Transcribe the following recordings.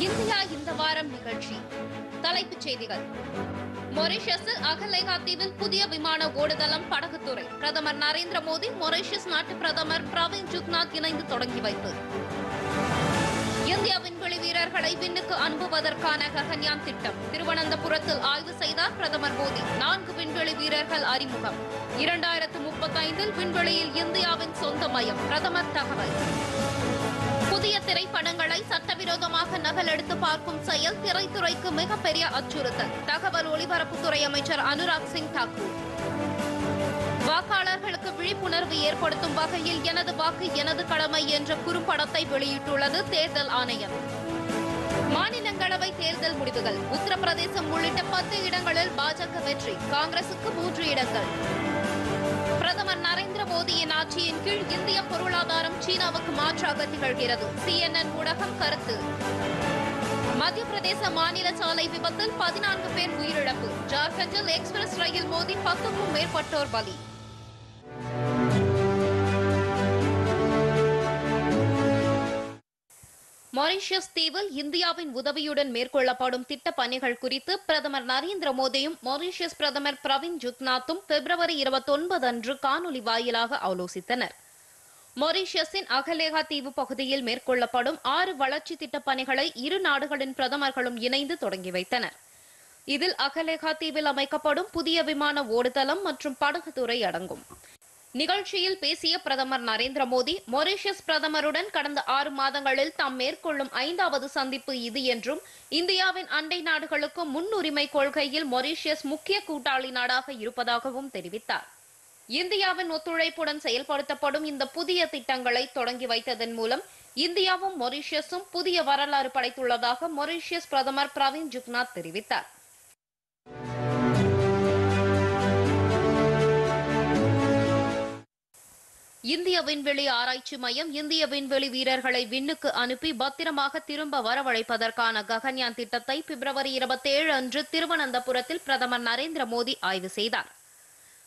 India இந்த வாரம் நிகழ்ச்சி. தலைப்புச் செய்திகள். மொரிஷியஸில் அகலேகா தீவில் புதிய விமான ஓடுதளம் படகுத்துறை. பிரதமர் நரேந்திர மோடி மொரிஷியஸ் நாட்டு பிரதமர் பிரவீன் ஜுக்நாத் இணைந்து தொடங்கி வைப்பு. இந்திய விண்வெளி வீரர்களை விண்ணுக்கு அனுப்புவதற்கான ககன்யான் திட்டம். திருவனந்தபுரத்தில் ஆய்வு செய்தார் பிரதமர் மோடி. நான்கு விண்வெளி வீரர்கள் அறிமுகம். இரண்டாயிரத்து முப்பத்தைந்தில் விண்வெளியில் இந்தியாவின் சொந்த மயம். பிரதமர் தகவல். புதிய திரைப்படங்களை சட்டவிரோதமாக நகலெடுத்து பார்க்கும் செயல் திரைத்துறைக்கு மிகப்பெரிய அச்சுறுத்தல். தகவல் ஒலிபரப்புத்துறை அமைச்சர் அனுராக் சிங் தாக்கூர். வாக்காளர்களுக்கு விழிப்புணர்வு ஏற்படுத்தும் வகையில் எனது வாக்கு எனது கடமை என்ற குறும்படத்தை வெளியிட்டுள்ளது தேர்தல் ஆணையம். மாநிலங்களவை தேர்தல் முடிவுகள். உத்தரப்பிரதேசம் உள்ளிட்ட பத்து இடங்களில் பாஜக வெற்றி. காங்கிரசுக்கு மூன்று இடங்கள். பிரதமர் நரேந்திர மோடியின் ஆட்சியின் கீழ் இந்திய பொருளாதாரம் சீனாவுக்கு மாற்றாக திகழ்கிறது. சிஎன்என் ஊடகம் கருத்து. மத்திய பிரதேச மாநில சாலை விபத்தில் பதினான்கு பேர் உயிரிழப்பு. ஜார்க்கண்டில் எக்ஸ்பிரஸ் ரயில் மோதி பத்துக்கும் மேற்பட்டோர் பலி. மொரிஷியஸ் தீவில் இந்தியாவின் உதவியுடன் மேற்கொள்ளப்படும் திட்ட பணிகள் குறித்து பிரதமர் நரேந்திர மோடியும் மொரிஷியஸ் பிரதமர் பிரவீன் ஜுக்நாத்தும் பிப்ரவரி இருபத்தொன்பது அன்று காணொலி வாயிலாக ஆலோசித்தனர். மொரீஷியஸின் அகலேகா தீவு பகுதியில் மேற்கொள்ளப்படும் ஆறு வளர்ச்சி திட்டப் பணிகளை இரு நாடுகளின் பிரதமர்களும் இணைந்து தொடங்கி வைத்தனர். இதில் அகலேகா தீவில் அமைக்கப்படும் புதிய விமான ஓடுதளம் மற்றும் படகுத்துறை அடங்கும். நிகழ்ச்சியில் பேசிய பிரதமர் நரேந்திர மோடி மொரிஷியஸ் பிரதமருடன் கடந்த ஆறு மாதங்களில் தாம் மேற்கொள்ளும் ஐந்தாவது சந்திப்பு இது என்றும் இந்தியாவின் அண்டை நாடுகளுக்கு முன்னுரிமை கொள்கையில் மொரிஷியஸ் முக்கிய கூட்டாளி நாடாக இருப்பதாகவும் தெரிவித்தார். இந்தியாவின் ஒத்துழைப்புடன் செயல்படுத்தப்படும் இந்த புதிய திட்டங்களை தொடங்கி வைத்ததன் மூலம் இந்தியாவும் மொரிஷியஸும் புதிய வரலாறு படைத்துள்ளதாக மொரிஷியஸ் பிரதமர் பிரவீன் ஜுக்நாத் தெரிவித்தார். இந்திய விண்வெளி ஆராய்ச்சி மையம் இந்திய விண்வெளி வீரர்களை விண்ணுக்கு அனுப்பி பத்திரமாக திரும்ப வரவழைப்பதற்கான ககன்யான் திட்டத்தை பிப்ரவரி இருபத்தேழு அன்று திருவனந்தபுரத்தில் பிரதமர் நரேந்திர மோடி ஆய்வு செய்தார்.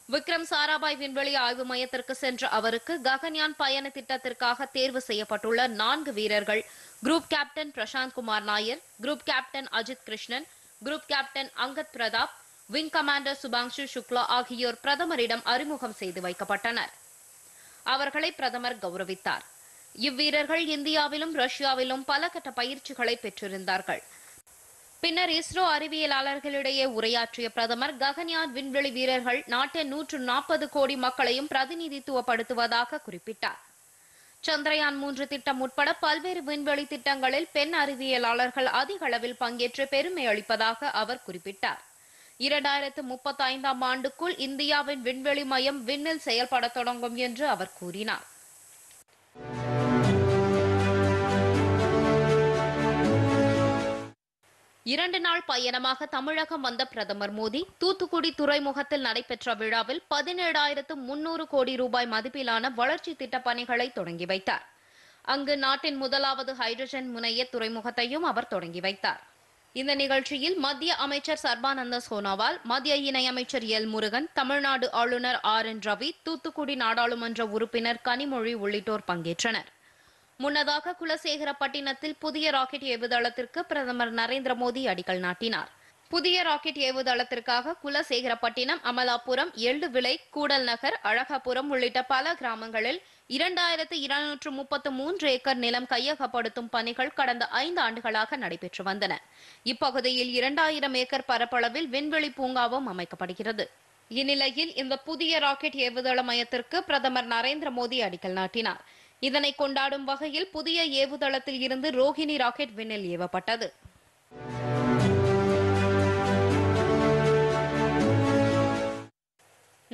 விக்ரம் சாராபாய் விண்வெளி ஆய்வு மையத்திற்கு சென்ற அவருக்கு ககன்யான் பயண திட்டத்திற்காக தேர்வு செய்யப்பட்டுள்ள நான்கு வீரர்கள் group captain Prashanth Kumar Nair group captain Ajit Krishnan group captain Angad Pratap wing commander Shubhanshu Shukla ஆகியோர் பிரதமரிடம் அறிமுகம் செய்து வைக்கப்பட்டனர். அவர்களை பிரதமர் கௌரவித்தார். இவ்வீரர்கள் இந்தியாவிலும் ரஷ்யாவிலும் பல கட்ட பயிற்சிகளை பெற்றிருந்தார்கள். பின்னர் இஸ்ரோ அறிவியலாளர்களிடையே உரையாற்றிய பிரதமர் ககன்யான் விண்வெளி வீரர்கள் நாட்டின் நூற்று நாற்பது கோடி மக்களையும் பிரதிநிதித்துவப்படுத்துவதாக குறிப்பிட்டார். சந்திரயான் மூன்று திட்டம் உட்பட பல்வேறு விண்வெளி திட்டங்களில் பெண் அறிவியலாளர்கள் அதிக அளவில் பங்கேற்று பெருமை அளிப்பதாக அவர் குறிப்பிட்டார். இரண்டாயிரத்து முப்பத்தி ஐந்தாம் ஆண்டுக்குள் இந்தியாவின் விண்வெளி மையம் விண்ணில் செயல்பட தொடங்கும் என்று அவர் கூறினார். இரண்டு நாள் பயணமாக தமிழகம் வந்த பிரதமர் மோடி தூத்துக்குடி துறைமுகத்தில் நடைபெற்ற விழாவில் பதினேழாயிரத்து முன்னூறு கோடி ரூபாய் மதிப்பிலான வளர்ச்சி திட்டப் பணிகளை தொடங்கி வைத்தார். அங்கு நாட்டின் முதலாவது ஹைட்ரஜன் முனைய துறைமுகத்தையும் அவர் தொடங்கி வைத்தார். இந்த நிகழ்ச்சியில் மத்திய அமைச்சர் சர்பானந்த சோனோவால் மத்திய இணையமைச்சர் எல் முருகன் தமிழ்நாடு ஆளுநர் ஆர் என் ரவி தூத்துக்குடி நாடாளுமன்ற உறுப்பினர் கனிமொழி உள்ளிட்டோர் பங்கேற்றனர். முன்னதாக குலசேகரப்பட்டினத்தில் புதிய ராக்கெட் ஏவுதளத்திற்கு பிரதமர் நரேந்திர மோடி அடிக்கல் நாட்டினார். புதிய ராக்கெட் ஏவுதளத்திற்காக குலசேகரப்பட்டினம் அமலாபுரம் எள்ளுவிளை கூடல் நகர் அழகாபுரம் உள்ளிட்ட பல கிராமங்களில் இரண்டாயிரத்து இருநூற்று முப்பத்து மூன்று ஏக்கர் நிலம் கையகப்படுத்தும் பணிகள் கடந்த ஐந்து ஆண்டுகளாக நடைபெற்று வந்தன. இப்பகுதியில் இரண்டாயிரம் ஏக்கர் பரப்பளவில் விண்வெளி பூங்காவும் அமைக்கப்படுகிறது. இந்நிலையில் இந்த புதிய ராக்கெட் ஏவுதள மையத்திற்கு பிரதமர் நரேந்திர மோடி அடிக்கல் நாட்டினார். இதனை கொண்டாடும் வகையில் புதிய ஏவுதளத்தில் இருந்து ரோஹிணி ராக்கெட் விண்ணில் ஏவப்பட்டது.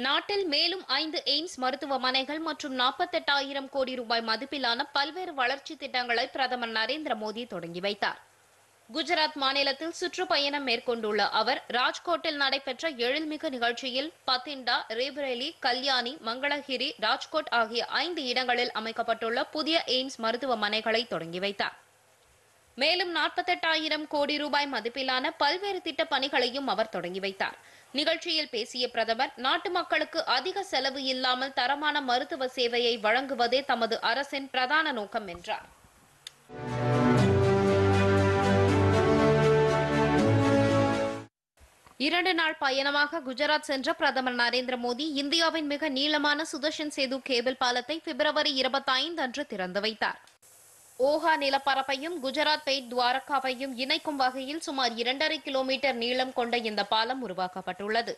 நாட்டில் மேலும் ஐந்து எய்ம்ஸ் மருத்துவமனைகள் மற்றும் நாற்பத்தெட்டாயிரம் கோடி ரூபாய் மதிப்பிலான பல்வேறு வளர்ச்சி திட்டங்களை பிரதமர் நரேந்திர மோடி தொடங்கி வைத்தார். குஜராத் மாநிலத்தில் சுற்றுப்பயணம் மேற்கொண்டுள்ள அவர் ராஜ்கோட்டில் நடைபெற்ற எழில்மிகு நிகழ்ச்சியில் பத்திண்டா ரேபரேலி கல்யாணி மங்களகிரி ராஜ்கோட் ஆகிய ஐந்து இடங்களில் அமைக்கப்பட்டுள்ள புதிய எய்ம்ஸ் மருத்துவமனைகளை தொடங்கி வைத்தார். மேலும் நாற்பத்தெட்டாயிரம் கோடி ரூபாய் மதிப்பிலான பல்வேறு திட்டப் பணிகளையும் அவர் தொடங்கி வைத்தார். நிகழ்ச்சியில் பேசிய பிரதமர் நாட்டு மக்களுக்கு அதிக செலவு இல்லாமல் தரமான மருத்துவ சேவையை வழங்குவதே தமது அரசின் பிரதான நோக்கம் என்றார். இரண்டு நாள் பயணமாக குஜராத் சென்ற பிரதமர் நரேந்திர மோடி இந்தியாவின் மிக நீளமான சுதர்ஷன் சேது கேபிள் பாலத்தை பிப்ரவரி இருபத்தி ஐந்து அன்று திறந்து வைத்தார். ஓஹா நிலப்பரப்பையும் குஜராத் பெயிட் துவாரகாவையும் இணைக்கும் வகையில் சுமார் இரண்டரை கிலோமீட்டர் நீளம் கொண்ட இந்த பாலம் உருவாக்கப்பட்டுள்ளது.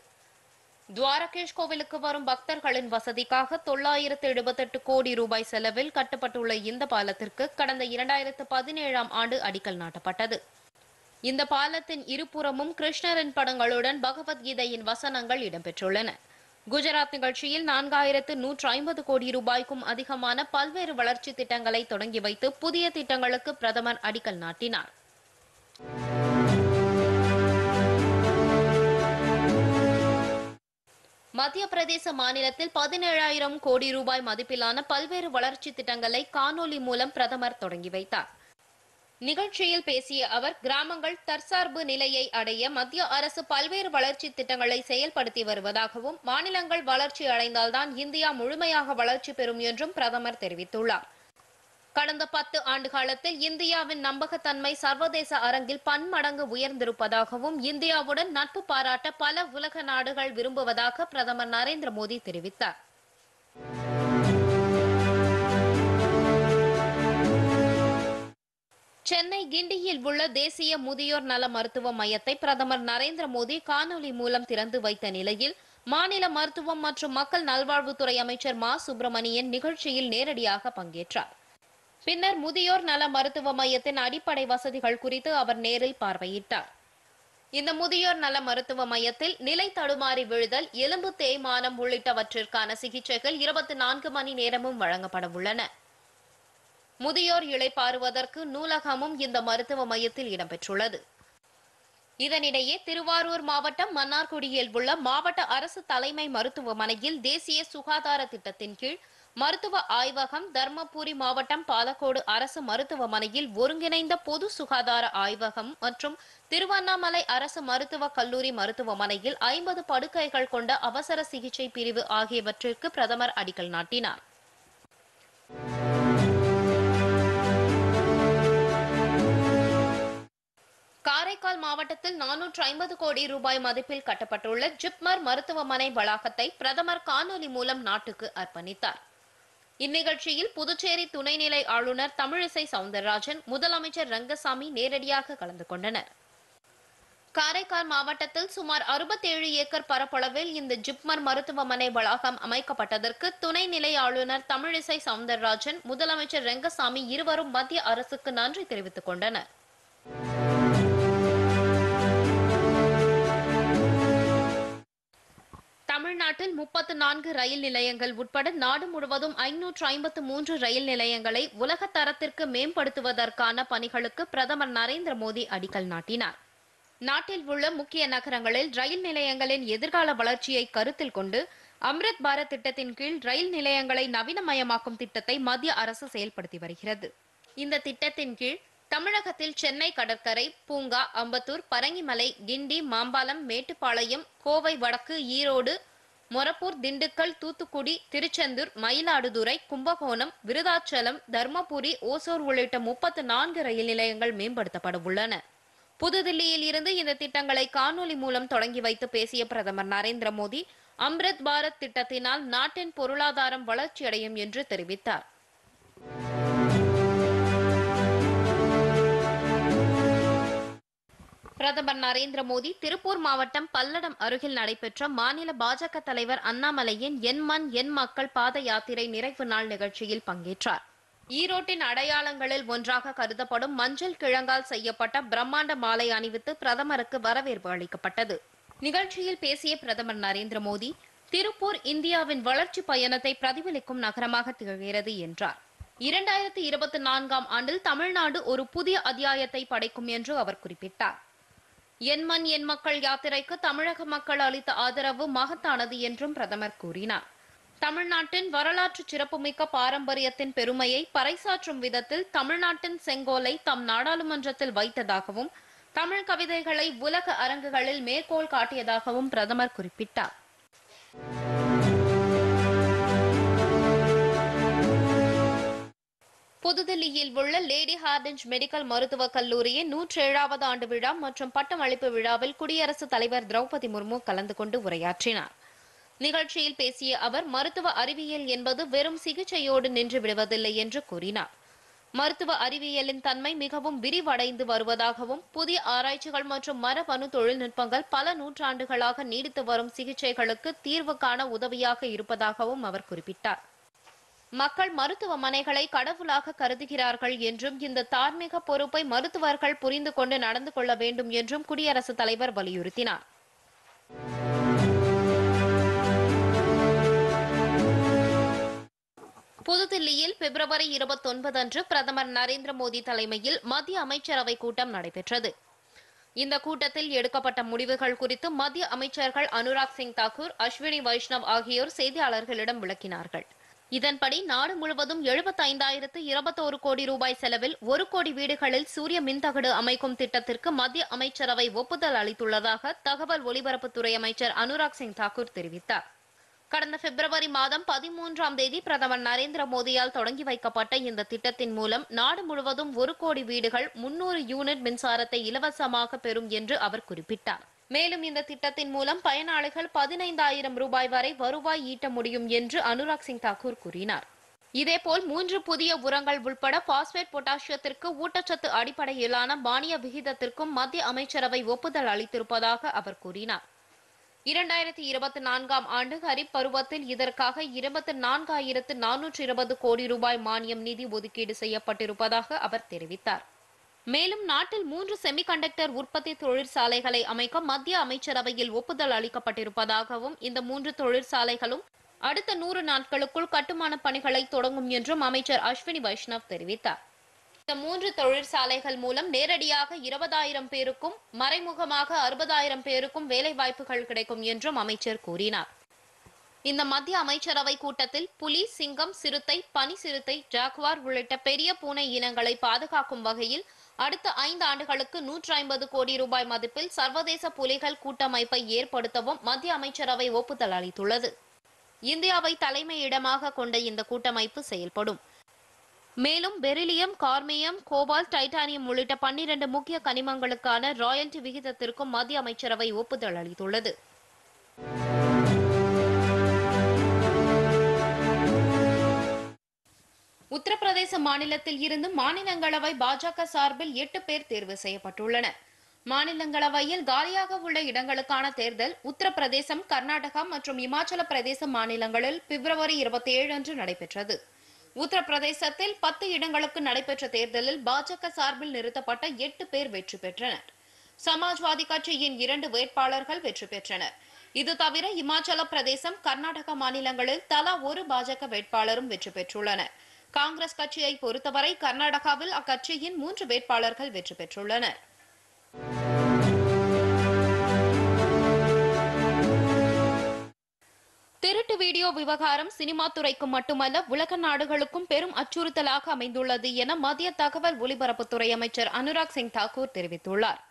துவாரகேஷ் கோவிலுக்கு வரும் பக்தர்களின் வசதிக்காக தொள்ளாயிரத்து எழுபத்தெட்டு கோடி ரூபாய் செலவில் கட்டப்பட்டுள்ள இந்த பாலத்திற்கு கடந்த இரண்டாயிரத்து பதினேழாம் ஆண்டு அடிக்கல் நாட்டப்பட்டது. இந்த பாலத்தின் இருபுறமும் கிருஷ்ணரின் படங்களுடன் பகவத்கீதையின் வசனங்கள் இடம்பெற்றுள்ளன. குஜராத் நிகழ்ச்சியில் நான்காயிரத்து நூற்று ஐம்பது கோடி ரூபாய்க்கும் அதிகமான பல்வேறு வளர்ச்சி திட்டங்களை தொடங்கி வைத்து புதிய திட்டங்களுக்கு பிரதமர் அடிக்கல் நாட்டினார். மத்திய பிரதேச மாநிலத்தில் பதினேழாயிரம் கோடி ரூபாய் மதிப்பிலான பல்வேறு வளர்ச்சி திட்டங்களை காணொலி மூலம் பிரதமர் தொடங்கி வைத்தார். நிகழ்ச்சியில் பேசிய அவர் கிராமங்கள் தற்சார்பு நிலையை அடைய மத்திய அரசு பல்வேறு வளர்ச்சி திட்டங்களை செயல்படுத்தி வருவதாகவும் மாநிலங்கள் வளர்ச்சி அடைந்தால்தான் இந்தியா முழுமையாக வளர்ச்சி பெறும் என்றும் பிரதமர் தெரிவித்துள்ளார். கடந்த பத்து ஆண்டு காலத்தில் இந்தியாவின் நம்பகத்தன்மை சர்வதேச அரங்கில் பன்மடங்கு உயர்ந்திருப்பதாகவும் இந்தியாவுடன் நட்பு பாராட்ட பல உலக நாடுகள் விரும்புவதாக பிரதமர் நரேந்திர மோடி தெரிவித்தார். சென்னை கிண்டியில் உள்ள தேசிய முதியோர் நல மருத்துவ மையத்தை பிரதமர் நரேந்திர மோடி காணொலி மூலம் திறந்து வைத்த நிலையில் மாநில மருத்துவம் மற்றும் மக்கள் நல்வாழ்வுத்துறை அமைச்சர் மா. சுப்பிரமணியன் நிகழ்ச்சியில் நேரடியாக பங்கேற்றார். பின்னர் முதியோர் நல மருத்துவ மையத்தின் அடிப்படை வசதிகள் குறித்து அவர் நேரில் பார்வையிட்டார். இந்த முதியோர் நல மருத்துவ மையத்தில் நிலை தடுமாறி விழுதல் எலும்பு தேய்மானம் உள்ளிட்டவற்றிற்கான சிகிச்சைகள் இருபத்தி நான்கு மணி நேரமும் வழங்கப்பட உள்ளன. முதியோர் இளைப்பாறுவதற்கு நூலகமும் இந்த மருத்துவ மையத்தில் இடம்பெற்றுள்ளது. இதனிடையே திருவாரூர் மாவட்டம் மன்னார்குடியில் உள்ள மாவட்ட அரசு தலைமை மருத்துவமனையில் தேசிய சுகாதார திட்டத்தின் கீழ் மருத்துவ ஆய்வகம் தர்மபுரி மாவட்டம் பாலக்கோடு அரசு மருத்துவமனையில் ஒருங்கிணைந்த பொது சுகாதார ஆய்வகம் மற்றும் திருவண்ணாமலை அரசு மருத்துவக் கல்லூரி மருத்துவமனையில் ஐம்பது படுக்கைகள் கொண்ட அவசர சிகிச்சை பிரிவு ஆகியவற்றிற்கு பிரதமர் அடிக்கல் நாட்டினார். காரைக்கால் மாவட்டத்தில் நானூற்று ஐம்பது கோடி ரூபாய் மதிப்பில் கட்டப்பட்டுள்ள ஜிப்மர் மருத்துவமனை வளாகத்தை பிரதமர் காணொலி மூலம் நாட்டுக்கு அர்ப்பணித்தார். இந்நிகழ்ச்சியில் புதுச்சேரி துணைநிலை ஆளுநர் தமிழிசை சவுந்தரராஜன் முதலமைச்சர் ரங்கசாமி நேரடியாக கலந்து கொண்டனர். காரைக்கால் மாவட்டத்தில் சுமார் அறுபத்தேழு ஏக்கர் பரப்பளவில் இந்த ஜிப்மர் மருத்துவமனை வளாகம் அமைக்கப்பட்டதற்கு துணைநிலை ஆளுநர் தமிழிசை சவுந்தரராஜன் முதலமைச்சர் ரங்கசாமி இருவரும் மத்திய அரசுக்கு நன்றி தெரிவித்துக் கொண்டனர். தமிழ்நாட்டில் முப்பத்து நான்கு ரயில் நிலையங்கள் உட்பட நாடு முழுவதும் ஐநூற்று ஐம்பத்து மூன்று ரயில் நிலையங்களை உலக தரத்திற்கு மேம்படுத்துவதற்கான பணிகளுக்கு பிரதமர் நரேந்திர மோடி அடிக்கல் நாட்டினார். நாட்டில் உள்ள முக்கிய நகரங்களில் ரயில் நிலையங்களின் எதிர்கால வளர்ச்சியை கருத்தில் கொண்டு அம்ரித் பாரத் திட்டத்தின் கீழ் ரயில் நிலையங்களை நவீனமயமாக்கும் திட்டத்தை மத்திய அரசு செயல்படுத்தி வருகிறது. இந்த திட்டத்தின் கீழ் தமிழகத்தில் சென்னை கடற்கரை பூங்கா அம்பத்தூர் பரங்கிமலை கிண்டி மாம்பாலம் மேட்டுப்பாளையம் கோவை வடக்கு ஈரோடு மொரப்பூர் திண்டுக்கல் தூத்துக்குடி திருச்செந்தூர் மயிலாடுதுறை கும்பகோணம் விருதாச்சலம் தர்மபுரி ஓசூர் உள்ளிட்ட முப்பத்து நான்கு ரயில் நிலையங்கள் மேம்படுத்தப்பட உள்ளன. புதுதில்லியில் இருந்து இந்த திட்டங்களை காணொலி மூலம் தொடங்கி வைத்து பேசிய பிரதமர் நரேந்திர மோடி அம்ரித் பாரத் திட்டத்தினால் நாட்டின் பொருளாதாரம் வளர்ச்சியடையும் என்று தெரிவித்தார். பிரதமர் நரேந்திர மோடி திருப்பூர் மாவட்டம் பல்லடம் அருகில் நடைபெற்ற மாநில பாஜக தலைவர் அண்ணாமலையின் என் மண் என் மக்கள் பாத யாத்திரை நிறைவு நாள் நிகழ்ச்சியில் பங்கேற்றார். ஈரோட்டின் அடையாளங்களில் ஒன்றாக கருதப்படும் மஞ்சள் கிழங்கால் செய்யப்பட்ட பிரம்மாண்ட மாலை அணிவித்து பிரதமருக்கு வரவேற்பு அளிக்கப்பட்டது. நிகழ்ச்சியில் பேசிய பிரதமர் நரேந்திர மோடி திருப்பூர் இந்தியாவின் வளர்ச்சி பயணத்தை பிரதிபலிக்கும் நகரமாக திகழ்கிறது என்றார். இரண்டாயிரத்தி இருபத்தி நான்காம் ஆண்டில் தமிழ்நாடு ஒரு புதிய அத்தியாயத்தை படைக்கும் என்று அவர் குறிப்பிட்டார். என் மண் என் மக்கள் யாத்திரைக்கு தமிழக மக்கள் அளித்த ஆதரவு மகத்தானது என்றும் பிரதமர் கூறினார். தமிழ்நாட்டின் வரலாற்று சிறப்புமிக்க பாரம்பரியத்தின் பெருமையை பறைசாற்றும் விதத்தில் தமிழ்நாட்டின் செங்கோலை தம் நாடாளுமன்றத்தில் வைத்ததாகவும் தமிழ் கவிதைகளை உலக அரங்குகளில் மேற்கோள் காட்டியதாகவும் பிரதமர் குறிப்பிட்டார். புதுதில்லியில் உள்ள லேடி ஹார்டிஞ்ச் மெடிக்கல் மருத்துவக் கல்லூரியின் நூற்றேழாவது ஆண்டு விழா மற்றும் பட்டமளிப்பு விழாவில் குடியரசுத் தலைவர் திரௌபதி முர்மு கலந்து கொண்டு உரையாற்றினார். நிகழ்ச்சியில் பேசிய அவர் மருத்துவ அறிவியல் என்பது வெறும் சிகிச்சையோடு நின்று விடுவதில்லை என்று கூறினார். மருத்துவ அறிவியலின் தன்மை மிகவும் விரிவடைந்து வருவதாகவும் புதிய ஆராய்ச்சிகள் மற்றும் மரபணு தொழில்நுட்பங்கள் பல நூற்றாண்டுகளாக நீடித்து வரும் சிகிச்சைகளுக்கு தீர்வு காண உதவியாக இருப்பதாகவும் அவர் குறிப்பிட்டார். மக்கள் மருத்துவமனைகளை கடவுளாக கருதுகிறார்கள் என்றும் இந்த தார்மீக பொறுப்பை மருத்துவர்கள் புரிந்து கொண்டு நடந்து கொள்ள வேண்டும் என்றும் குடியரசுத் தலைவர் வலியுறுத்தினார். புதுதில்லியில் பிப்ரவரி இருபத்தொன்பது அன்று பிரதமர் நரேந்திர மோடி தலைமையில் மத்திய அமைச்சரவை கூட்டம் நடைபெற்றது. இந்த கூட்டத்தில் எடுக்கப்பட்ட முடிவுகள் குறித்து மத்திய அமைச்சர்கள் அனுராக் சிங் தாக்கூர் அஸ்வினி வைஷ்ணவ் ஆகியோர் செய்தியாளர்களிடம் விளக்கினார்கள். இதன்படி நாடு முழுவதும் எழுபத்தைந்தாயிரத்து இருபத்தோரு கோடி ரூபாய் செலவில் ஒரு கோடி வீடுகளில் சூரிய மின்தகடு அமைக்கும் திட்டத்திற்கு மத்திய அமைச்சரவை ஒப்புதல் அளித்துள்ளதாக தகவல் ஒலிபரப்புத்துறை அமைச்சர் அனுராக் சிங் தாக்கூர் தெரிவித்தார். கடந்த பிப்ரவரி மாதம் பதிமூன்றாம் தேதி பிரதமர் நரேந்திர மோடியால் தொடங்கி வைக்கப்பட்ட இந்த திட்டத்தின் மூலம் நாடு முழுவதும் ஒரு கோடி வீடுகள் முன்னூறு யூனிட் மின்சாரத்தை இலவசமாக பெறும் என்று அவர் குறிப்பிட்டார். மேலும் இந்த திட்டத்தின் மூலம் பயனாளிகள் பதினைந்தாயிரம் ரூபாய் வரை வருவாய் ஈட்ட முடியும் என்று அனுராக் சிங் தாக்கூர் கூறினார். இதேபோல் மூன்று புதிய உரங்கள் உட்பட பாஸ்பேட் பொட்டாசியத்திற்கு ஊட்டச்சத்து அடிப்படையிலான மானிய விகிதத்திற்கும் மத்திய அமைச்சரவை ஒப்புதல் அளித்திருப்பதாக அவர் கூறினார். இரண்டாயிரத்தி இருபத்தி நான்காம் ஆண்டு ஹரிப் பருவத்தில் இதற்காக இருபத்தி நான்காயிரத்து நானூற்றி இருபது கோடி ரூபாய் மானியம் நிதி ஒதுக்கீடு செய்யப்பட்டிருப்பதாக அவர் தெரிவித்தார். மேலும் நாட்டில் மூன்று செமிகண்டக்டர் உற்பத்தி தொழிற்சாலைகளை அமைக்க மத்திய அமைச்சரவையில் ஒப்புதல் அளிக்கப்பட்டிருப்பதாகவும் இந்த மூன்று தொழிற்சாலைகளும் அடுத்த நூறு நாட்களுக்குள் கட்டுமான பணிகளை தொடங்கும் என்றும் அமைச்சர் அஸ்வினி வைஷ்ணவ் தெரிவித்தார். இந்த மூன்று தொழிற்சாலைகள் மூலம் நேரடியாக இருபதாயிரம் பேருக்கும் மறைமுகமாக அறுபதாயிரம் பேருக்கும் வேலைவாய்ப்புகள் கிடைக்கும் என்றும் அமைச்சர் கூறினார். இந்த மத்திய அமைச்சரவை கூட்டத்தில் புலி சிங்கம் சிறுத்தை பனி சிறுத்தை ஜாக்வார் உள்ளிட்ட பெரிய பூனை இனங்களை பாதுகாக்கும் வகையில் அடுத்த ஐந்து ஆண்டுகளுக்கு நூற்றி ஐம்பது கோடி ரூபாய் மதிப்பில் சர்வதேச புலிகள் கூட்டமைப்பை ஏற்படுத்தவும் மத்திய அமைச்சரவை ஒப்புதல் அளித்துள்ளது. இந்தியாவை தலைமையிடமாக கொண்ட இந்த கூட்டமைப்பு செயல்படும். மேலும் பெரிலியம் கார்மியம் கோபால் டைட்டானியம் உள்ளிட்ட பன்னிரண்டு முக்கிய கனிமங்களுக்கான ராயல்டி விகிதத்திற்கும் மத்திய அமைச்சரவை ஒப்புதல் அளித்துள்ளது. உத்தரப்பிரதேச மாநிலத்தில் இருந்து மாநிலங்களவை பாஜக சார்பில் எட்டு பேர் தேர்வு செய்யப்பட்டுள்ளனர். மாநிலங்களவையில் காலியாக உள்ள இடங்களுக்கான தேர்தல் உத்தரப்பிரதேசம் கர்நாடகா மற்றும் இமாச்சல பிரதேச மாநிலங்களில் பிப்ரவரி இருபத்தி ஏழு அன்று நடைபெற்றது. உத்தரப்பிரதேசத்தில் பத்து இடங்களுக்கு நடைபெற்ற தேர்தலில் பாஜக சார்பில் நிறுத்தப்பட்ட எட்டு பேர் வெற்றி பெற்றனர். சமாஜ்வாதி கட்சியின் இரண்டு வேட்பாளர்கள் வெற்றி பெற்றனர். இது தவிர இமாச்சல பிரதேசம் கர்நாடக மாநிலங்களில் தலா ஒரு பாஜக வேட்பாளரும் வெற்றி பெற்றுள்ளனர். காங்கிரஸ் கட்சியை பொறுத்தவரை கர்நாடகாவில் அக்கட்சியின் மூன்று வேட்பாளர்கள் வெற்றி பெற்றுள்ளனர். திருட்டு வீடியோ விவகாரம் சினிமா துறைக்கு மட்டுமல்ல உலக நாடுகளுக்கும் பெரும் அச்சுறுத்தலாக அமைந்துள்ளது என மத்திய தகவல் ஒலிபரப்புத்துறை அமைச்சர் அனுராக் சிங் தாக்கூர் தெரிவித்துள்ளார்.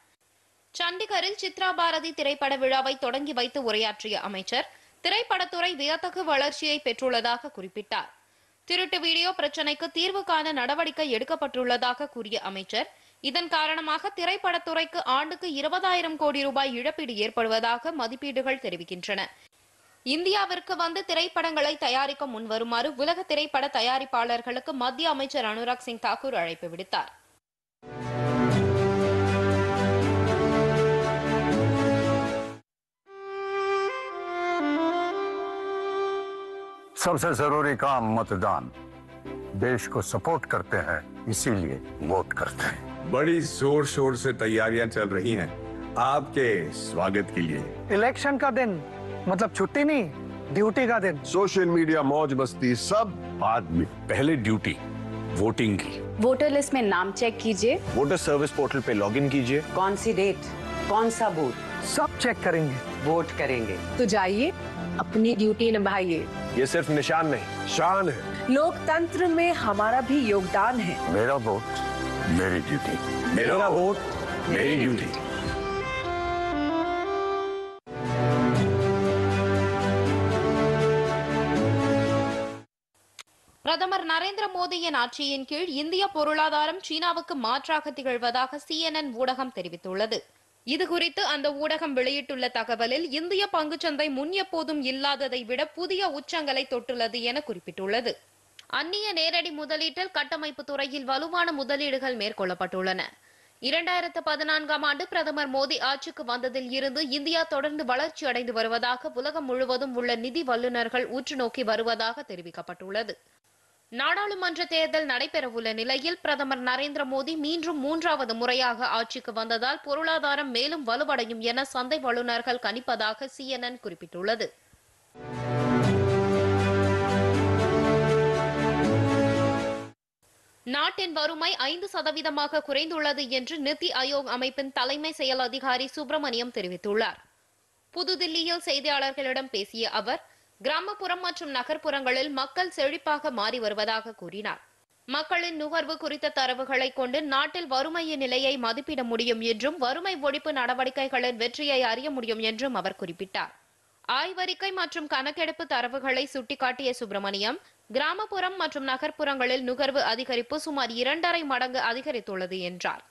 சண்டிகரில் சித்ரா பாரதி திரைப்பட விழாவை தொடங்கி வைத்து உரையாற்றிய அமைச்சர் திரைப்படத்துறை வியத்தகு வளர்ச்சியை பெற்றுள்ளதாக குறிப்பிட்டார். திருட்டு வீடியோ பிரச்சினைக்கு தீர்வு காண நடவடிக்கை எடுக்கப்பட்டுள்ளதாக கூறிய அமைச்சர் இதன் காரணமாக திரைப்படத்துறைக்கு ஆண்டுக்கு இருபதாயிரம் கோடி ரூபாய் இழப்பீடு ஏற்படுவதாக மதிப்பீடுகள் தெரிவிக்கின்றன. இந்தியாவிற்கு வந்து திரைப்படங்களை தயாரிக்க முன்வருமாறு உலக திரைப்பட தயாரிப்பாளர்களுக்கு மத்திய அமைச்சர் அனுராக் சிங் தாக்கூர் அழைப்பு விடுத்தார். सबसे ज़रूरी काम मतदान। देश को सपोर्ट करते हैं इसीलिए वोट करते हैं। बड़ी ज़ोर शोर से तैयारियाँ चल रही हैं। आपके स्वागत के लिए। इलेक्शन का दिन मतलब छुट्टी नहीं ड्यूटी का दिन। सोशल मीडिया मौज मस्ती सब बाद में। पहले ड्यूटी वोटिंग की। वोटर लिस्ट में नाम चेक कीजिए। वोटर सर्विस पोर्टल पे लॉगिन कीजिए। कौन सी डेट कौन सा बूथ? सब चेक करेंगे। वोट करेंगे। तो जाइए अपनी ड्यूटी निभाइए। ये सिर्फ निशान नहीं शान है लोकतंत्र में हमारा भी योगदान है मेरा वोट मेरी ड्यूटी मेरा वोट मेरी ड्यूटी பிரதமர் நரேந்திர நரேந்திர மோடியின் ஆட்சியின் கீழ் இந்திய பொருளாதாரம் சீனாவுக்கு மாற்றாக திகழ்வதாக சிஎன்என் ஊடகம் தெரிவித்துள்ளது இதுகுறித்து அந்த ஊடகம் வெளியிட்டுள்ள தகவலில் இந்திய பங்குச்சந்தை முன் எப்போதும் இல்லாததை விட புதிய உச்சங்களை தொட்டுள்ளது என குறிப்பிட்டுள்ளது. அந்நிய நேரடி முதலீட்டில் கட்டமைப்பு துறையில் வலுவான முதலீடுகள் மேற்கொள்ளப்பட்டுள்ளன. இரண்டாயிரத்து பதினான்காம் ஆண்டு பிரதமர் மோடி ஆட்சிக்கு வந்ததில் இருந்து இந்தியா தொடர்ந்து வளர்ச்சி அடைந்து வருவதாக உலகம் முழுவதும் உள்ள நிதி வல்லுநர்கள் உற்று நோக்கி வருவதாக தெரிவிக்கப்பட்டுள்ளது. நாடாளுமன்ற தேர்தல் நடைபெறவுள்ள நிலையில் பிரதமர் நரேந்திர மோடி மீண்டும் மூன்றாவது முறையாக ஆட்சிக்கு வந்ததால் பொருளாதாரம் மேலும் வலுவடையும் என சந்தை வல்லுநர்கள் கணிப்பதாக சிஎன்என் குறிப்பிட்டுள்ளது. நாட்டின் வறுமை ஐந்து சதவீதமாக குறைந்துள்ளது என்று நித்தி ஆயோக் அமைப்பின் தலைமை செயல் அதிகாரி சுப்பிரமணியம் தெரிவித்துள்ளார். புதுதில்லியில் செய்தியாளர்களிடம் பேசிய அவர் கிராமப்புறம் மற்றும் நகர்ப்புறங்களில் மக்கள் செழிப்பாக மாறி வருவதாக கூறினார். மக்களின் நுகர்வு குறித்த தரவுகளை கொண்டு நாட்டில் வறுமையின் நிலையை மதிப்பிட முடியும் என்றும் வறுமை ஒழிப்பு நடவடிக்கைகளின் வெற்றியை அறிய முடியும் என்றும் அவர் குறிப்பிட்டார். ஆய்வறிக்கை மற்றும் கணக்கெடுப்பு தரவுகளை சுட்டிக்காட்டிய சுப்பிரமணியம் கிராமப்புறம் மற்றும் நகர்ப்புறங்களில் நுகர்வு அதிகரிப்பு சுமார் இரண்டரை மடங்கு அதிகரித்துள்ளது என்றார்.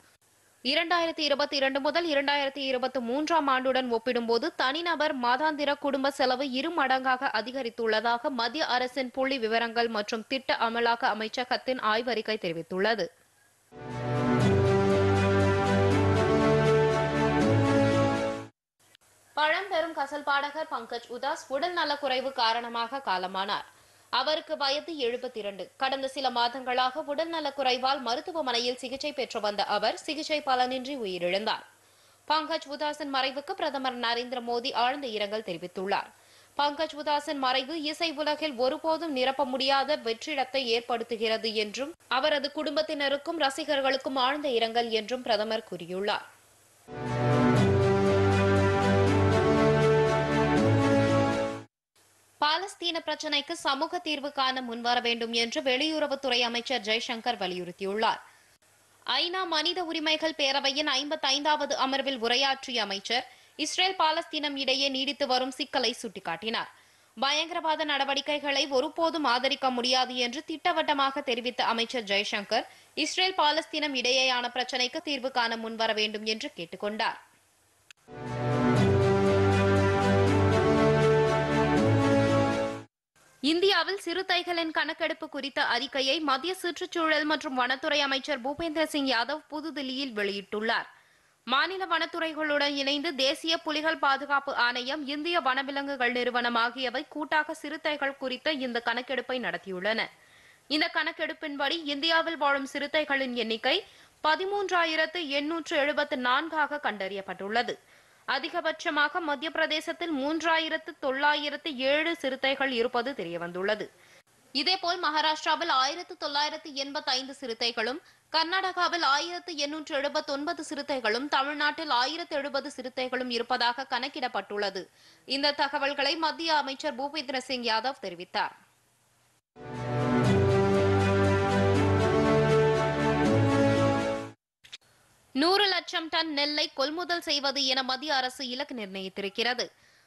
இரண்டாயிரத்தி இருபத்தி இரண்டு முதல் இரண்டாயிரத்தி இருபத்தி மூன்றாம் ஆண்டுடன் ஒப்பிடும்போது தனிநபர் மாதாந்திர குடும்ப செலவு இரு மடங்காக அதிகரித்துள்ளதாக மத்திய அரசின் புள்ளி விவரங்கள் மற்றும் திட்ட அமலாக்க அமைச்சகத்தின் ஆய்வறிக்கை தெரிவித்துள்ளது. பழம்பெரும் கசல் பாடகர் பங்கஜ் உதாஸ் உடல் நலக்குறைவு காரணமாக காலமானார். அவருக்கு வயது எழுபத்தி இரண்டு கடந்த சில மாதங்களாக உடல் குறைவால் மருத்துவமனையில் சிகிச்சை பெற்று வந்த அவர் சிகிச்சை பலனின்றி உயிரிழந்தார். பங்கஜ் உதாசன் மறைவுக்கு பிரதமர் நரேந்திர மோடி ஆழ்ந்த இரங்கல் தெரிவித்துள்ளார். பங்கஜ் உதாசன் மறைவு இசை உலகில் ஒருபோதும் நிரப்ப முடியாத வெற்றிடத்தை ஏற்படுத்துகிறது என்றும் அவரது குடும்பத்தினருக்கும் ரசிகர்களுக்கும் ஆழ்ந்த இரங்கல் என்றும் பிரதமர் கூறியுள்ளார். பாலஸ்தீன பிரச்சினைக்கு சமூக தீர்வு காண முன்வர வேண்டும் என்று வெளியுறவுத்துறை அமைச்சர் ஜெய்சங்கர் வலியுறுத்தியுள்ளார். ஐநா மனித உரிமைகள் பேரவையின் ஐம்பத்தைந்தாவது அமர்வில் உரையாற்றிய அமைச்சர் இஸ்ரேல் பாலஸ்தீனம் இடையே நீடித்து வரும் சிக்கலை சுட்டிக்காட்டினார். பயங்கரவாத நடவடிக்கைகளை ஒருபோதும் ஆதரிக்க முடியாது என்று திட்டவட்டமாக தெரிவித்த அமைச்சர் ஜெய்சங்கர் இஸ்ரேல் பாலஸ்தீனம் இடையேயான பிரச்சினைக்கு தீர்வு காண முன்வர வேண்டும் என்று கேட்டுக்கொண்டார். இந்தியாவில் சிறுத்தைகளின் கணக்கெடுப்பு குறித்த அறிக்கையை மத்திய சுற்றுச்சூழல் மற்றும் வனத்துறை அமைச்சர் பூபேந்திர சிங் யாதவ் புதுதில்லியில் வெளியிட்டுள்ளார். மாநில வனத்துறைகளுடன் இணைந்து தேசிய புலிகள் பாதுகாப்பு ஆணையம் இந்திய வனவிலங்குகள் நிறுவனம் ஆகியவை கூட்டாக சிறுத்தைகள் குறித்த இந்த கணக்கெடுப்பை நடத்தியுள்ளன. இந்த கணக்கெடுப்பின்படி இந்தியாவில் வாழும் சிறுத்தைகளின் எண்ணிக்கை பதிமூன்றாயிரத்து எண்ணூற்று எழுபத்து நான்காக கண்டறியப்பட்டுள்ளது. அதிகபட்சமாக மத்திய பிரதேசத்தில் மூன்றாயிரத்து தொள்ளாயிரத்து ஏழு சிறுத்தைகள் இருப்பது தெரியவந்துள்ளது. இதேபோல் மகாராஷ்டிராவில் ஆயிரத்து தொள்ளாயிரத்து எண்பத்தி ஐந்து சிறுத்தைகளும் கர்நாடகாவில் ஆயிரத்து எண்ணூற்று எழுபத்தி ஒன்பது சிறுத்தைகளும் தமிழ்நாட்டில் ஆயிரத்து எழுபது சிறுத்தைகளும் இருப்பதாக கணக்கிடப்பட்டுள்ளது. இந்த தகவல்களை மத்திய அமைச்சர் பூபேந்திர சிங் யாதவ் தெரிவித்தார். நூறு லட்சம் டன் நெல்லை கொள்முதல் செய்வது என மத்திய அரசு இலக்கு நிர்ணயித்திருக்கிறது.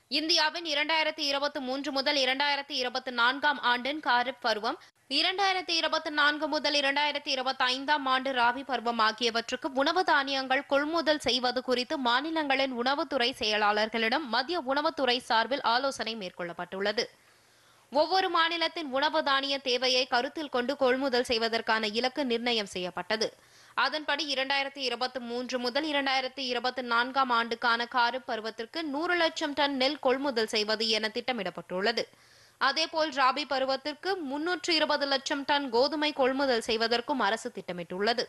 இந்தியாவின் இரண்டாயிரத்தி இருபத்தி மூன்று முதல் இரண்டாயிரத்தி இருபத்தி நான்காம் ஆண்டின் காரிப் பருவம் இரண்டாயிரத்தி இருபத்தி நான்கு முதல் இரண்டாயிரத்தி இருபத்தி ஐந்தாம் ஆண்டு ராபி பருவம் ஆகியவற்றுக்கு உணவு தானியங்கள் கொள்முதல் செய்வது குறித்து மாநிலங்களின் உணவுத்துறை செயலாளர்களிடம் மத்திய உணவுத்துறை சார்பில் ஆலோசனை மேற்கொள்ளப்பட்டுள்ளது. ஒவ்வொரு மாநிலத்தின் உணவு தானிய தேவையை கருத்தில் கொண்டு கொள்முதல் செய்வதற்கான இலக்கு நிர்ணயம் செய்யப்பட்டது. அதன்படி இரண்டாயிரத்தி இருபத்தி மூன்று முதல் இரண்டாயிரத்தி இருபத்தி நான்காம் ஆண்டுக்கான காரிப் பருவத்திற்கு நூறு லட்சம் டன் நெல் கொள்முதல் செய்வது என திட்டமிடப்பட்டுள்ளது. அதேபோல் ராபி பருவத்திற்கு முன்னூற்று இருபது லட்சம் டன் கோதுமை கொள்முதல் செய்வதற்கும் அரசு திட்டமிட்டுள்ளது.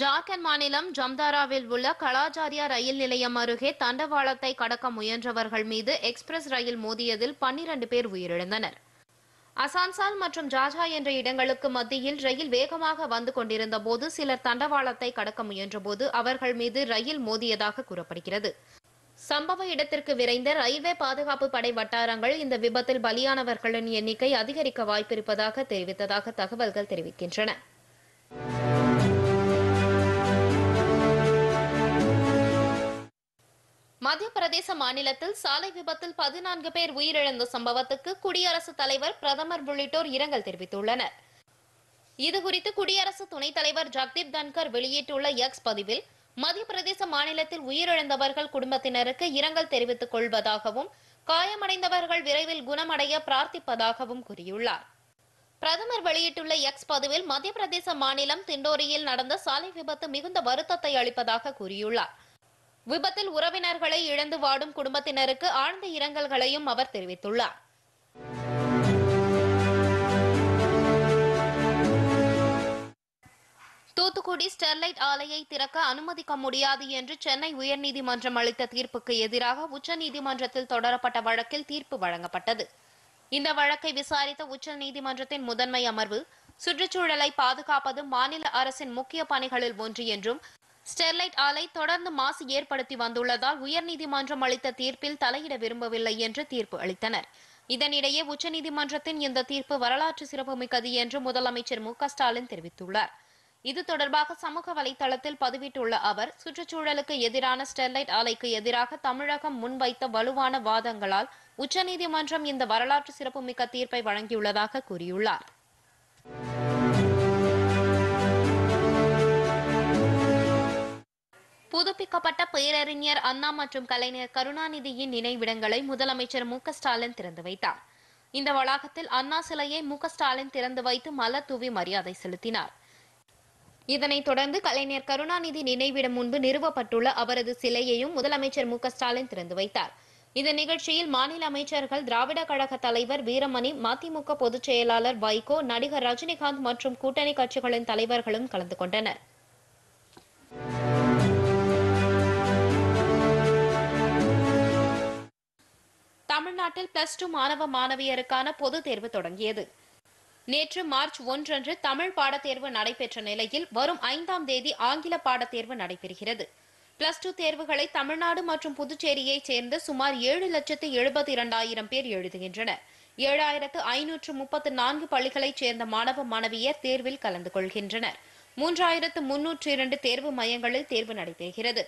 ஜார்க்கண்ட் மாநிலம் ஜம்தாராவில் உள்ள கலாச்சாரியா ரயில் நிலையம் அருகே தண்டவாளத்தை கடக்க முயன்றவர்கள் மீது எக்ஸ்பிரஸ் ரயில் மோதியதில் பன்னிரண்டு பேர் உயிரிழந்தனர். அசான்சால் மற்றும் ஜாஜா என்ற இடங்களுக்கு மத்தியில் ரயில் வேகமாக வந்து கொண்டிருந்த போது சிலர் தண்டவாளத்தை கடக்க முயன்றபோது அவர்கள் மீது ரயில் மோதியதாக கூறப்படுகிறது. சம்பவ இடத்திற்கு விரைந்த ரயில்வே பாதுகாப்பு படை வட்டாரங்கள் இந்த விபத்தில் பலியானவர்களின் எண்ணிக்கை அதிகரிக்க வாய்ப்பிருப்பதாக தெரிவித்ததாக தகவல்கள் தெரிவிக்கின்றன. மத்திய பிரதேச மாநிலத்தில் சாலை விபத்தில் பதினான்கு பேர் உயிரிழந்த சம்பவத்துக்கு குடியரசுத் தலைவர் பிரதமர் உள்ளிட்டோர் இரங்கல் தெரிவித்துள்ளனர். இதுகுறித்து குடியரசு துணைத் தலைவர் ஜக்தீப் தன்கர் வெளியிட்டுள்ள எக்ஸ் பதிவில் மத்திய பிரதேச மாநிலத்தில் உயிரிழந்தவர்கள் குடும்பத்தினருக்கு இரங்கல் தெரிவித்துக் கொள்வதாகவும் காயமடைந்தவர்கள் விரைவில் குணமடைய பிரார்த்திப்பதாகவும் கூறியுள்ளார். பிரதமர் வெளியிட்டுள்ள எக்ஸ் பதிவில் மத்திய பிரதேச மாநிலம் திண்டோரியில் நடந்த சாலை விபத்து மிகுந்த வருத்தத்தை அளிப்பதாக கூறியுள்ளார். விபத்தில் உறவினர்களை இழந்து வாடும் குடும்பத்தினருக்கு ஆழ்ந்த இரங்கல்களையும் அவர் தெரிவித்துள்ளார். தூத்துக்குடி ஸ்டெர்லைட் ஆலையை திறக்க அனுமதிக்க முடியாது என்று சென்னை உயர்நீதிமன்றம் அளித்த தீர்ப்புக்கு எதிராக உச்சநீதிமன்றத்தில் தொடரப்பட்ட வழக்கில் தீர்ப்பு வழங்கப்பட்டது. இந்த வழக்கை விசாரித்த உச்சநீதிமன்றத்தின் முதன்மை அமர்வு சுற்றுச்சூழலை பாதுகாப்பது மாநில அரசின் முக்கிய பணிகளில் ஒன்று என்றும் ஸ்டெர்லைட் ஆலை தொடர்ந்து மாசு ஏற்படுத்தி வந்துள்ளதால் உயர்நீதிமன்றம் அளித்த தீர்ப்பில் தலையிட விரும்பவில்லை என்று தீர்ப்பு அளித்தனர். இதனிடையே உச்சநீதிமன்றத்தின் இந்த தீர்ப்பு வரலாற்று சிறப்புமிக்கது என்று முதலமைச்சர் மு ஸ்டாலின் தெரிவித்துள்ளார். இது தொடர்பாக சமூக வலைதளத்தில் பதிவிட்டுள்ள அவர் சுற்றுச்சூழலுக்கு எதிரான ஸ்டெர்லைட் ஆலைக்கு எதிராக தமிழகம் முன்வைத்த வலுவான வாதங்களால் உச்சநீதிமன்றம் இந்த வரலாற்று சிறப்புமிக்க தீர்ப்பை வழங்கியுள்ளதாக கூறியுள்ளார். புதுப்பிக்கப்பட்ட பேரறிஞர் அண்ணா மற்றும் கலைஞர் கருணாநிதியின் நினைவிடங்களை முதலமைச்சர் மு ஸ்டாலின் திறந்து வைத்தார். இந்த வளாகத்தில் அண்ணா சிலையை மு ஸ்டாலின் திறந்து வைத்து மலர் தூவி மரியாதை செலுத்தினார். இதனைத் தொடர்ந்து கலைஞர் கருணாநிதி நினைவிடம் முன்பு நிறுவப்பட்டுள்ள அவரது சிலையையும் முதலமைச்சர் மு ஸ்டாலின் திறந்து வைத்தார். இந்த நிகழ்ச்சியில் மாநில அமைச்சர்கள் திராவிட கழக தலைவர் வீரமணி மதிமுக பொதுச் செயலாளர் வைகோ நடிகர் ரஜினிகாந்த் மற்றும் கூட்டணி கட்சிகளின் தலைவர்களும் கலந்து கொண்டனர். தமிழ்நாட்டில் பிளஸ் டூ மாணவ மாணவியருக்கான பொதுத் தேர்வு தொடங்கியது. நேற்று மார்ச் ஒன்றன்று தமிழ் பாடத்தேர்வு நடைபெற்ற நிலையில் வரும் ஐந்தாம் தேதி ஆங்கில பாடத்தேர்வு நடைபெறுகிறது. பிளஸ் டூ தேர்வுகளை தமிழ்நாடு மற்றும் புதுச்சேரியைச் சேர்ந்த சுமார் ஏழு லட்சத்து எழுபத்தி இரண்டாயிரம் பேர் எழுதுகின்றனர். ஏழாயிரத்து ஐநூற்று முப்பத்து நான்கு பள்ளிகளைச் சேர்ந்த மாணவ மாணவியர் தேர்வில் கலந்து கொள்கின்றனர். மூன்றாயிரத்து முன்னூற்று இரண்டு தேர்வு மையங்களில் தேர்வு நடைபெறுகிறது.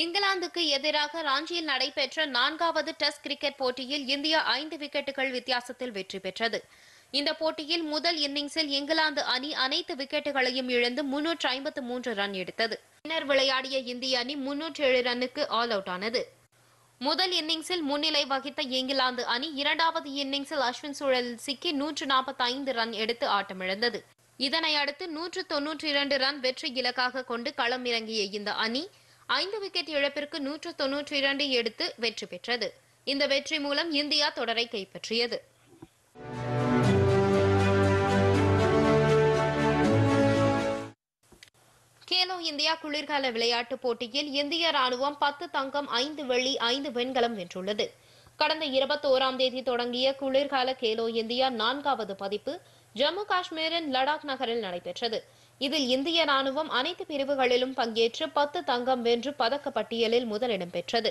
இங்கிலாந்துக்கு எதிராக ராஞ்சியில் நடைபெற்ற நான்காவது டெஸ்ட் கிரிக்கெட் போட்டியில் இந்தியா ஐந்து விக்கெட்டுகள் வித்தியாசத்தில் வெற்றி பெற்றது. இந்த போட்டியில் முதல் இன்னிங்ஸில் இங்கிலாந்து அணி அனைத்து விக்கெட்டுகளையும் இழந்து முன்னூற்று ஐம்பத்து மூன்று ரன் எடுத்தது. பின்னர் விளையாடிய இந்திய அணி முன்னூற்று ஏழு ரன்னுக்கு ஆல் அவுட் ஆனது. முதல் இன்னிங்ஸில் முன்னிலை வகித்த இங்கிலாந்து அணி இரண்டாவது இன்னிங்ஸில் அஸ்வின் சூழலில் சிக்கி நூற்று நாற்பத்தி ஐந்து ரன் எடுத்து ஆட்டமிழந்தது. இதனை அடுத்து நூற்று தொன்னூற்றி இரண்டு ரன் வெற்றி இலக்காக கொண்டு களம் இறங்கிய இந்த அணி ஐந்து விக்கெட் இழப்பிற்கு நூற்று தொன்னூற்றி இரண்டு எடுத்து வெற்றி பெற்றது. இந்த வெற்றி மூலம் இந்தியா தொடரை கைப்பற்றியது. கேலோ இந்தியா குளிர்கால விளையாட்டுப் போட்டியில் இந்திய ராணுவம் பத்து தங்கம் ஐந்து வெள்ளி ஐந்து வெண்கலம் வென்றுள்ளது. கடந்த இருபத்தோராம் தேதி தொடங்கிய குளிர்கால கேலோ இந்தியா நான்காவது பதிப்பு ஜம்மு காஷ்மீரின் லடாக் நகரில் நடைபெற்றது. இதில் இந்திய ராணுவம் அனைத்து பிரிவுகளிலும் பங்கேற்று பத்து தங்கம் வென்று பதக்க பட்டியலில் முதலிடம் பெற்றது.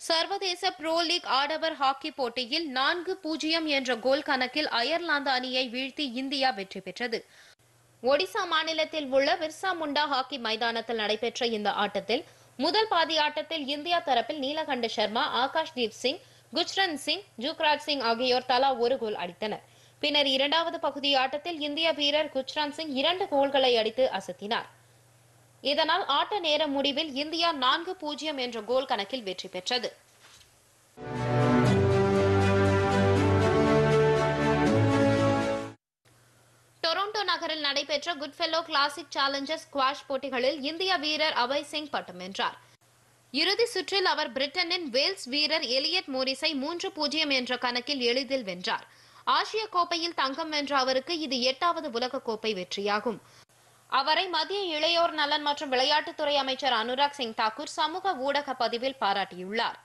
சர்வதேச ப்ரோ லீக் ஆடவர் ஹாக்கி போட்டியில் நான்கு பூஜ்ஜியம் என்ற கோல் கணக்கில் அயர்லாந்து அணியை வீழ்த்தி இந்தியா வெற்றி பெற்றது. ஒடிசா மாநிலத்தில் உள்ள பிர்சா முண்டா ஹாக்கி மைதானத்தில் நடைபெற்ற இந்த ஆட்டத்தில் முதல் பாதி ஆட்டத்தில் இந்தியா தரப்பில் நீலகண்ட சர்மா ஆகாஷ் தீப் சிங் குஜ்ரந்த் சிங் ஜுக்ராஜ் சிங் ஆகியோர் தலா ஒரு கோல் அடித்தனர். பின்னர் இரண்டாவது பகுதி ஆட்டத்தில் இந்திய வீரர் குஜ்ராந்த் சிங் இரண்டு கோல்களை அடித்து அசத்தினார். இதனால் ஆட்ட நேர முடிவில் இந்தியா நான்கு பூஜ்ஜியம் என்ற கோல் கணக்கில் வெற்றி பெற்றது. டொரண்டோ நகரில் நடைபெற்ற குட்ஃபெல்லோ கிளாசிக் சேலஞ்சர்ஸ் ஸ்குவாஷ் போட்டிகளில் இந்திய வீரர் அபய் சிங் பட்டம் வென்றார். இறுதி சுற்றில் அவர் பிரிட்டனின் வேல்ஸ் வீரர் எலியட் மோரிஸை மூன்று பூஜ்ஜியம் என்ற கணக்கில் எளிதில் வென்றார். ஆசிய கோப்பையில் தங்கம் வென்ற அவருக்கு இது எட்டாவது உலக கோப்பை வெற்றியாகும். அவரை மத்திய இளையோர் நலன் மற்றும் விளையாட்டுத்துறை அமைச்சர் அனுராக் சிங் தாக்கூர் சமூக ஊடக பதிவில் பாராட்டியுள்ளார்.